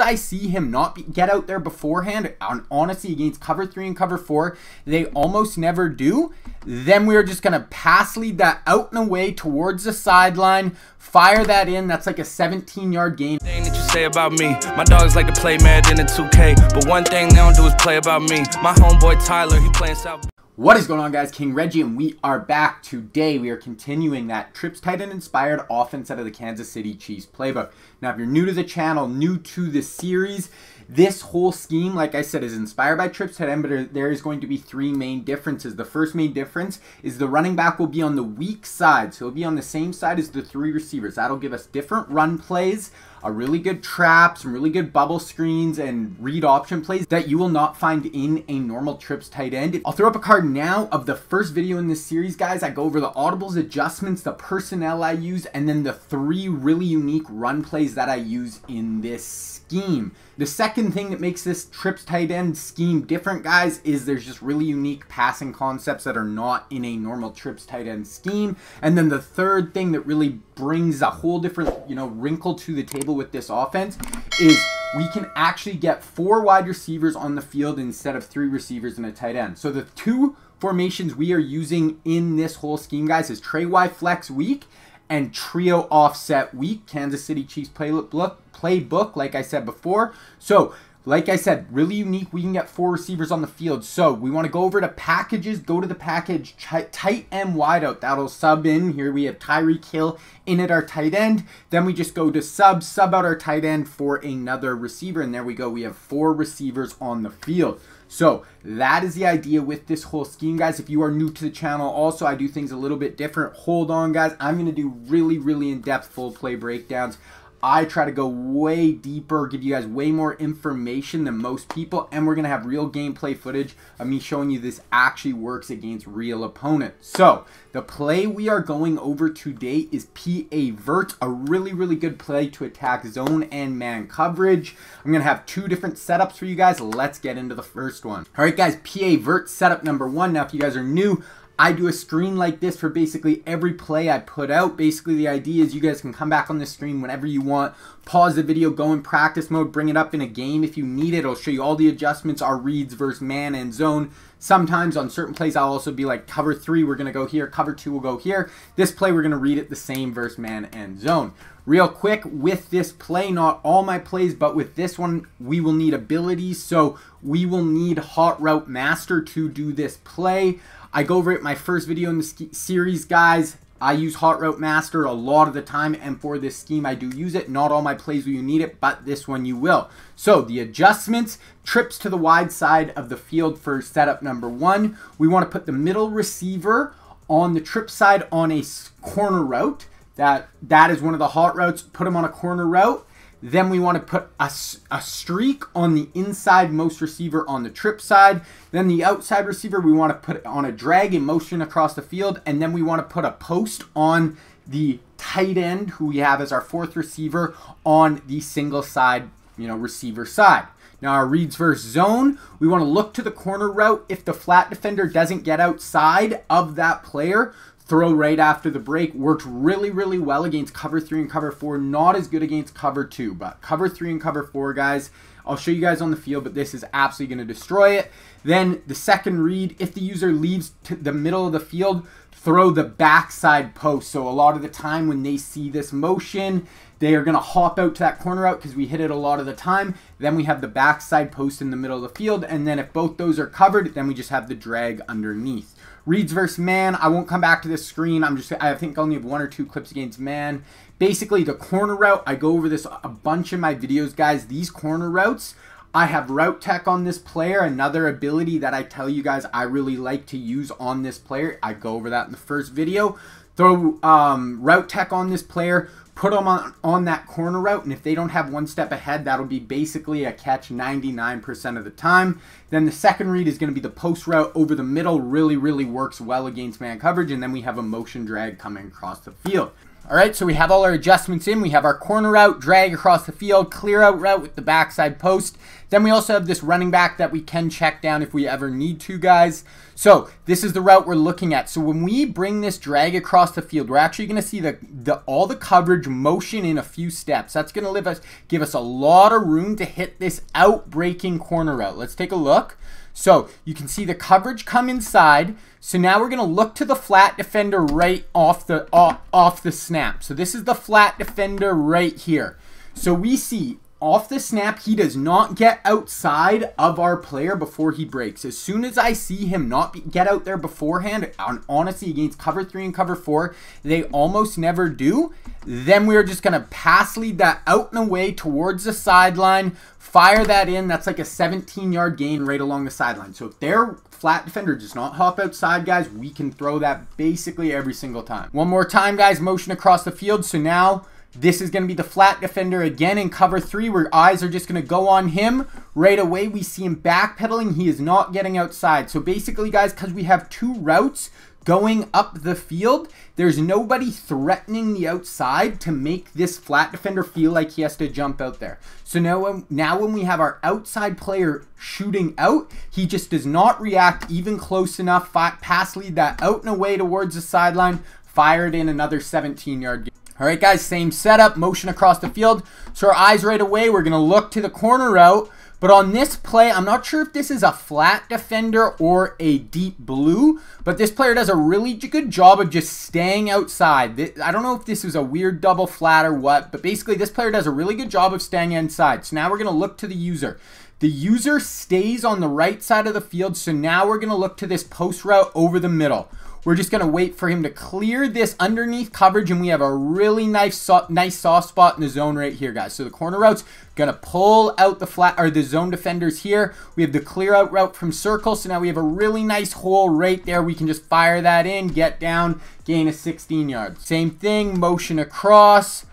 I see him not be, get out there beforehand, on honestly against cover three and cover four, they almost never do. Then we're just gonna pass lead that out and away towards the sideline, fire that in. That's like a 17 yard gain. Thing that you say about me, my dogs like to play in 2K, but one thing they don't do is play about me. My homeboy Tyler, he playing South. What is going on guys, King Reggie and we are back today. We are continuing that Trips tight end inspired offense out of the Kansas City Chiefs playbook. Now if you're new to the channel, new to the series, this whole scheme, like I said, is inspired by Trips end, but there is going to be three main differences. The first main difference is the running back will be on the weak side, so he'll be on the same side as the three receivers. That'll give us different run plays, a really good trap, some really good bubble screens, and read option plays that you will not find in a normal Trips tight end. I'll throw up a card now of the first video in this series, guys. I go over the audibles, adjustments, the personnel I use, and then the three really unique run plays that I use in this scheme. The second thing that makes this Trips tight end scheme different, guys, is there's just really unique passing concepts that are not in a normal Trips tight end scheme. And then the third thing that really brings a whole different, you know, wrinkle to the table with this offense is we can actually get four wide receivers on the field instead of three receivers and a tight end. So the two formations we are using in this whole scheme, guys, is Trey Y flex weak and trio offset weak, Kansas City Chiefs playbook, playbook, like I said before. So like I said, really unique. We can get four receivers on the field. So we want to go over to packages. Go to the package tight end wideout. That'll sub in. Here we have Tyreek Hill in at our tight end. Then we just go to sub, sub out our tight end for another receiver. And there we go. We have four receivers on the field. So that is the idea with this whole scheme, guys. If you are new to the channel, also I do things a little bit different. Hold on, guys. I'm going to do really, really in-depth full play breakdowns. I try to go way deeper, give you guys way more information than most people, and we're to have real gameplay footage of me showing you this actually works against real opponents. So, the play we are going over today is PA Vert, a really, really good play to attack zone and man coverage. I'm to have two different setups for you guys. Let's get into the first one. All right, guys, PA Vert setup number one. Now, if you guys are new, I do a screen like this for basically every play I put out. Basically, the idea is you guys can come back on the screen whenever you want, pause the video, go in practice mode, bring it up in a game if you need it. It'll show you all the adjustments, our reads versus man and zone. Sometimes on certain plays, I'll also be like, cover three, we're going to go here. Cover two we'll go here. This play, we're going to read it the same versus man and zone. Real quick, with this play, not all my plays, but with this one, we will need abilities. So we will need Hot Route Master to do this play. I go over it my first video in the series, guys. I use Hot Route Master a lot of the time, and for this scheme, I do use it. Not all my plays will you need it, but this one you will. So, the adjustments, trips to the wide side of the field for setup number one. We want to put the middle receiver on the trip side on a corner route. That That is one of the hot routes. Put them on a corner route. Then we want to put a, a streak on the inside most receiver on the trip side. Then the outside receiver, we want to put on a drag in motion across the field. And then we want to put a post on the tight end, who we have as our fourth receiver, on the single side, you know, receiver side. Now our reads versus zone, we want to look to the corner route if the flat defender doesn't get outside of that player throw right after the break worked really, really well against cover three and cover four. Not as good against cover two, but cover three and cover four, guys. I'll show you guys on the field, but this is absolutely going to destroy it. Then the second read, if the user leaves to the middle of the field, throw the backside post. So a lot of the time when they see this motion, they are going to hop out to that corner out because we hit it a lot of the time. Then we have the backside post in the middle of the field. And then if both those are covered, then we just have the drag underneath. Reads versus man. I won't come back to this screen. I'm just, I think I only have one or two clips against man. Basically, the corner route, I go over this a bunch in my videos, guys. These corner routes, I have route tech on this player, another ability that I tell you guys I really like to use on this player. I go over that in the first video. Throw um, route tech on this player, put them on, on that corner route, and if they don't have one step ahead, that'll be basically a catch 99% of the time. Then the second read is going to be the post route over the middle, really, really works well against man coverage, and then we have a motion drag coming across the field. All right, so we have all our adjustments in. We have our corner out, drag across the field, clear out route with the backside post. Then we also have this running back that we can check down if we ever need to, guys. So this is the route we're looking at. So when we bring this drag across the field, we're actually going to see the, the all the coverage motion in a few steps. That's going to us, give us a lot of room to hit this out-breaking corner route. Let's take a look. So you can see the coverage come inside. So now we're going to look to the flat defender right off the off, off the snap. So this is the flat defender right here. So we see off the snap, he does not get outside of our player before he breaks. As soon as I see him not be, get out there beforehand, honestly, against cover three and cover four, they almost never do. Then we're just going to pass lead that out and away towards the sideline, fire that in. That's like a 17 yard gain right along the sideline. So if their flat defender does not hop outside, guys, we can throw that basically every single time. One more time, guys, motion across the field. So now this is going to be the flat defender again in cover three where eyes are just going to go on him. Right away, we see him backpedaling. He is not getting outside. So basically, guys, because we have two routes going up the field, there's nobody threatening the outside to make this flat defender feel like he has to jump out there. So now when, now when we have our outside player shooting out, he just does not react even close enough. Pass lead that out and away towards the sideline, fired in another 17 yard game. All right, guys, same setup, motion across the field. So our eyes right away, we're going to look to the corner route. But on this play, I'm not sure if this is a flat defender or a deep blue, but this player does a really good job of just staying outside. I don't know if this is a weird double flat or what, but basically this player does a really good job of staying inside. So now we're going to look to the user. The user stays on the right side of the field, so now we're going to look to this post route over the middle. We're just going to wait for him to clear this underneath coverage, and we have a really nice, so nice soft spot in the zone right here, guys. So the corner route's going to pull out the flat or the zone defenders here. We have the clear out route from circle, so now we have a really nice hole right there. We can just fire that in, get down, gain a 16 yards. Same thing, motion across.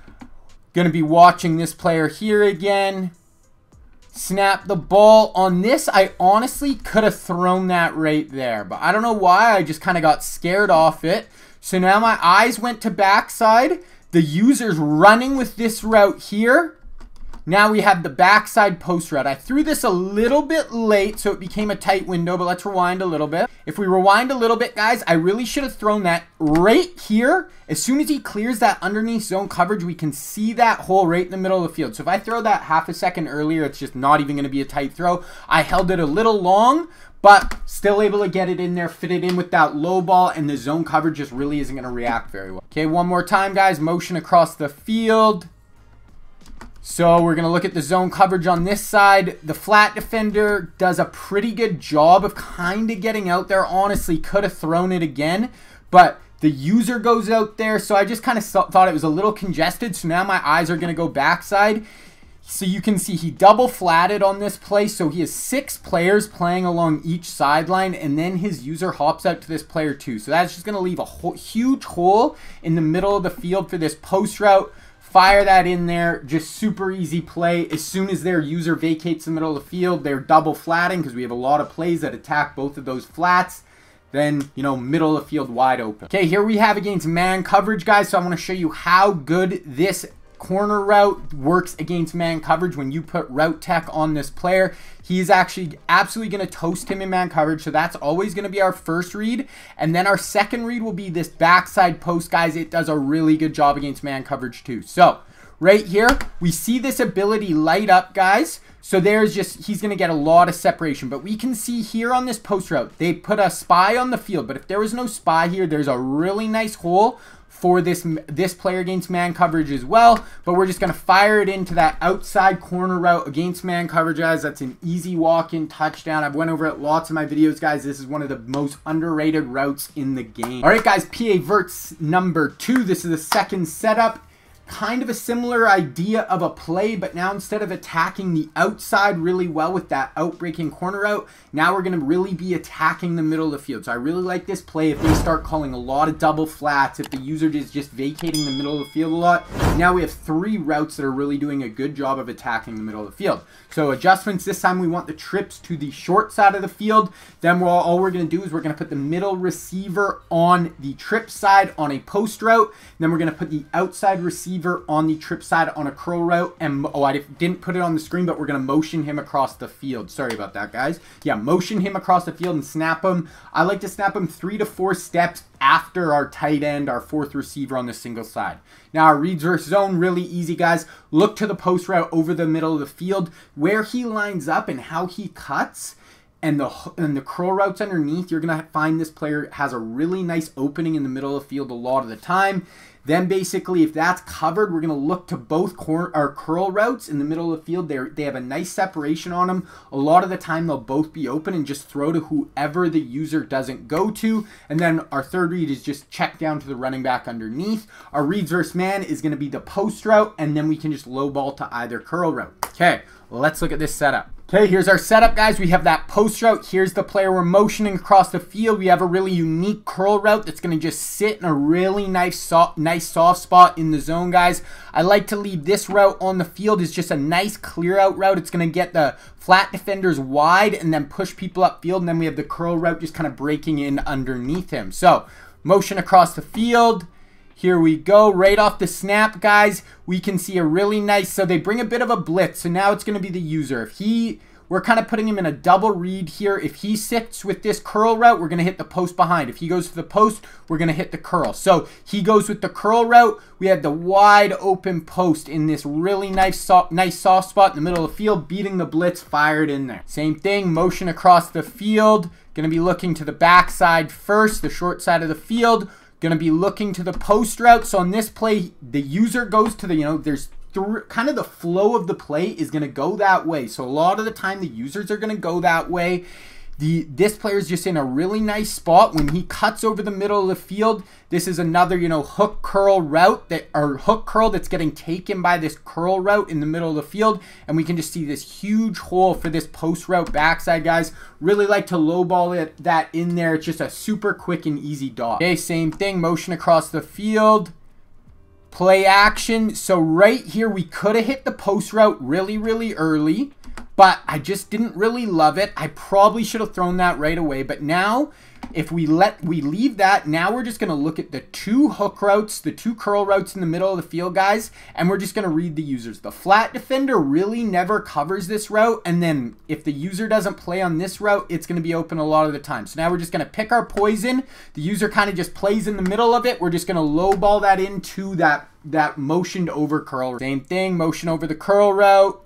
Going to be watching this player here again snap the ball. On this, I honestly could have thrown that right there, but I don't know why. I just kind of got scared off it. So now my eyes went to backside. The user's running with this route here. Now we have the backside post route. I threw this a little bit late, so it became a tight window, but let's rewind a little bit. If we rewind a little bit, guys, I really should have thrown that right here. As soon as he clears that underneath zone coverage, we can see that hole right in the middle of the field. So if I throw that half a second earlier, it's just not even going to be a tight throw. I held it a little long, but still able to get it in there, fit it in with that low ball, and the zone coverage just really isn't going to react very well. Okay, one more time, guys. Motion across the field. So we're going to look at the zone coverage on this side. The flat defender does a pretty good job of kind of getting out there. Honestly, could have thrown it again, but the user goes out there. So I just kind of thought it was a little congested. So now my eyes are going to go backside. So you can see he double flatted on this play. So he has six players playing along each sideline, and then his user hops out to this player too. So that's just going to leave a huge hole in the middle of the field for this post route Fire that in there. Just super easy play. As soon as their user vacates the middle of the field, they're double flatting because we have a lot of plays that attack both of those flats. Then, you know, middle of the field wide open. Okay, here we have against man coverage, guys. So I want to show you how good this corner route works against man coverage when you put route tech on this player. He's actually absolutely going to toast him in man coverage. So that's always going to be our first read. And then our second read will be this backside post, guys. It does a really good job against man coverage too. So right here, we see this ability light up, guys. So there's just, he's going to get a lot of separation. But we can see here on this post route, they put a spy on the field. But if there was no spy here, there's a really nice hole for this this player against man coverage as well. But we're just going to fire it into that outside corner route against man coverage, guys. That's an easy walk-in touchdown. I've went over it lots of my videos, guys. This is one of the most underrated routes in the game. All right, guys, PA Verts number two. This is the second setup. Kind of a similar idea of a play, but now instead of attacking the outside really well with that outbreaking corner out, now we're going to really be attacking the middle of the field. So I really like this play if they start calling a lot of double flats, if the user is just vacating the middle of the field a lot. Now we have three routes that are really doing a good job of attacking the middle of the field. So adjustments, this time we want the trips to the short side of the field. Then we're all, all we're going to do is we're going to put the middle receiver on the trip side on a post route. Then we're going to put the outside receiver on the trip side on a curl route. And oh, I didn't put it on the screen, but we're going to motion him across the field. Sorry about that, guys. Yeah, motion him across the field and snap him. I like to snap him three to four steps after our tight end, our fourth receiver on the single side. Now, our reads versus zone, really easy, guys. Look to the post route over the middle of the field. Where he lines up and how he cuts and the and the curl routes underneath, you're gonna find this player has a really nice opening in the middle of the field a lot of the time. Then basically, if that's covered, we're going to look to both cor- our curl routes in the middle of the field. They they have a nice separation on them. A lot of the time, they'll both be open and just throw to whoever the user doesn't go to. And then our third read is just check down to the running back underneath. Our reads versus man is going to be the post route, and then we can just low ball to either curl route. Okay, let's look at this setup. Okay, here's our setup, guys. We have that post route. Here's the player we're motioning across the field. We have a really unique curl route that's going to just sit in a really nice soft, nice soft spot in the zone, guys. I like to leave this route on the field. It's just a nice clear out route. It's going to get the flat defenders wide and then push people upfield. And then we have the curl route just kind of breaking in underneath him. So, motion across the field. Here we go. Right off the snap, guys, we can see a really nice... So they bring a bit of a blitz. So now it's going to be the user. If he... We're kind of putting him in a double read here. If he sits with this curl route, we're going to hit the post behind. If he goes to the post, we're going to hit the curl. So he goes with the curl route. We had the wide open post in this really nice soft, nice soft spot in the middle of the field, beating the blitz, fired in there. Same thing, motion across the field. Going to be looking to the backside first, the short side of the field. Going to be looking to the post route. So on this play, the user goes to the, you know, there's through kind of the flow of the play is going to go that way. So a lot of the time the users are going to go that way. The this player is just in a really nice spot when he cuts over the middle of the field. This is another, you know, hook curl route that or hook curl that's getting taken by this curl route in the middle of the field and we can just see this huge hole for this post route backside guys. Really like to lowball it that in there. It's just a super quick and easy dot. Okay, same thing, motion across the field play action. So right here, we could have hit the post route really, really early, but I just didn't really love it. I probably should have thrown that right away, but now if we let we leave that, now we're just going to look at the two hook routes, the two curl routes in the middle of the field, guys, and we're just going to read the users. The flat defender really never covers this route, and then if the user doesn't play on this route, it's going to be open a lot of the time. So now we're just going to pick our poison. The user kind of just plays in the middle of it. We're just going to low ball that into that that motioned over curl. Same thing, motion over the curl route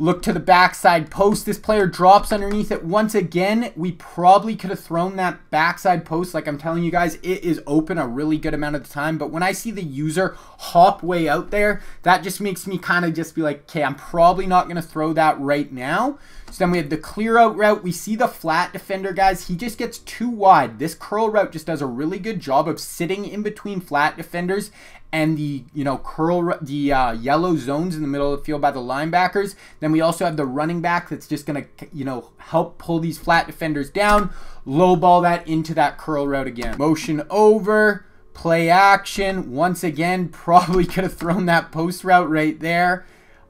Look to the backside post. This player drops underneath it once again. We probably could have thrown that backside post. Like I'm telling you guys, it is open a really good amount of the time. But when I see the user hop way out there, that just makes me kind of just be like, okay, I'm probably not going to throw that right now. So then we have the clear out route. We see the flat defender, guys. He just gets too wide. This curl route just does a really good job of sitting in between flat defenders and the you know curl the uh, yellow zones in the middle of the field by the linebackers. Then we also have the running back that's just gonna you know help pull these flat defenders down, low ball that into that curl route again. Motion over, play action. Once again, probably could have thrown that post route right there.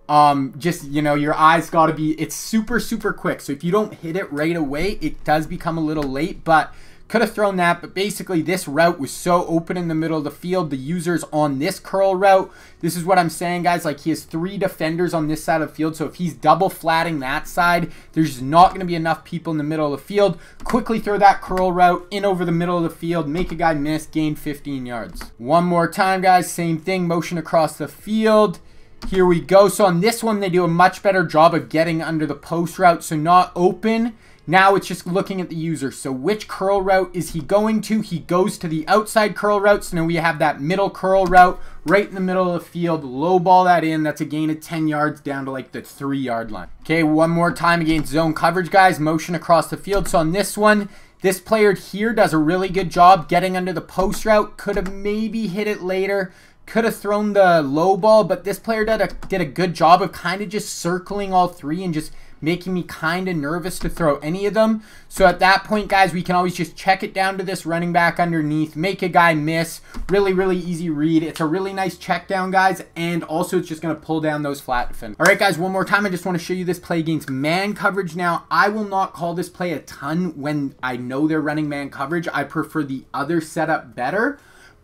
Um, just you know, your eyes got to be. It's super super quick. So if you don't hit it right away, it does become a little late, but could have thrown that, but basically this route was so open in the middle of the field. The user's on this curl route. This is what I'm saying, guys. Like, he has three defenders on this side of the field, so if he's double flatting that side, there's not going to be enough people in the middle of the field. Quickly throw that curl route in over the middle of the field, make a guy miss, gain 15 yards. One more time, guys. Same thing, motion across the field. Here we go. So on this one, they do a much better job of getting under the post route, so not open now it's just looking at the user. So which curl route is he going to? He goes to the outside curl route. So now we have that middle curl route right in the middle of the field. Low ball that in. That's a gain of 10 yards down to like the three yard line. Okay, one more time against zone coverage, guys. Motion across the field. So on this one, this player here does a really good job getting under the post route. Could have maybe hit it later could have thrown the low ball, but this player did a, did a good job of kind of just circling all three and just making me kind of nervous to throw any of them. So at that point, guys, we can always just check it down to this running back underneath, make a guy miss. Really, really easy read. It's a really nice check down, guys, and also it's just going to pull down those flat defenders. All right, guys, one more time, I just want to show you this play against man coverage. Now, I will not call this play a ton when I know they're running man coverage. I prefer the other setup better.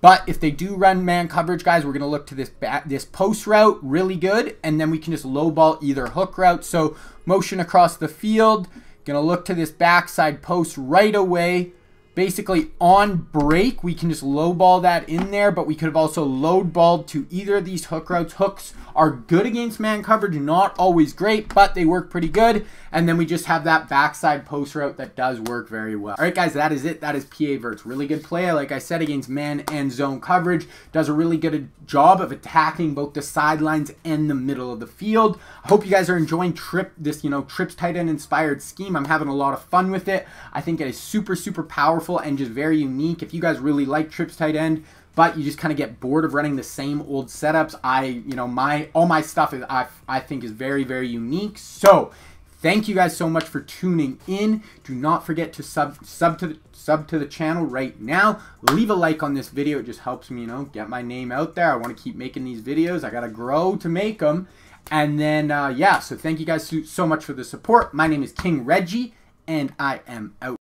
But if they do run man coverage, guys, we're going to look to this this post route really good, and then we can just low ball either hook route. So motion across the field, going to look to this backside post right away. Basically on break, we can just low ball that in there, but we could have also low balled to either of these hook routes. Hooks are good against man coverage, not always great, but they work pretty good. And then we just have that backside post route that does work very well. All right, guys, that is it. That is PA Verts. Really good play. Like I said, against man and zone coverage. Does a really good job of attacking both the sidelines and the middle of the field. I hope you guys are enjoying Trip, this, you know, Trips tight end inspired scheme. I'm having a lot of fun with it. I think it is super, super powerful and just very unique. If you guys really like Trips tight end, but you just kind of get bored of running the same old setups. I, you know, my all my stuff is I I think is very very unique. So, thank you guys so much for tuning in. Do not forget to sub sub to the sub to the channel right now. Leave a like on this video. It just helps me, you know, get my name out there. I want to keep making these videos. I got to grow to make them. And then, uh, yeah, so thank you guys so much for the support. My name is King Reggie, and I am out.